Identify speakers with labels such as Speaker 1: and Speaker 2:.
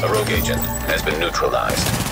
Speaker 1: A rogue agent has been neutralized.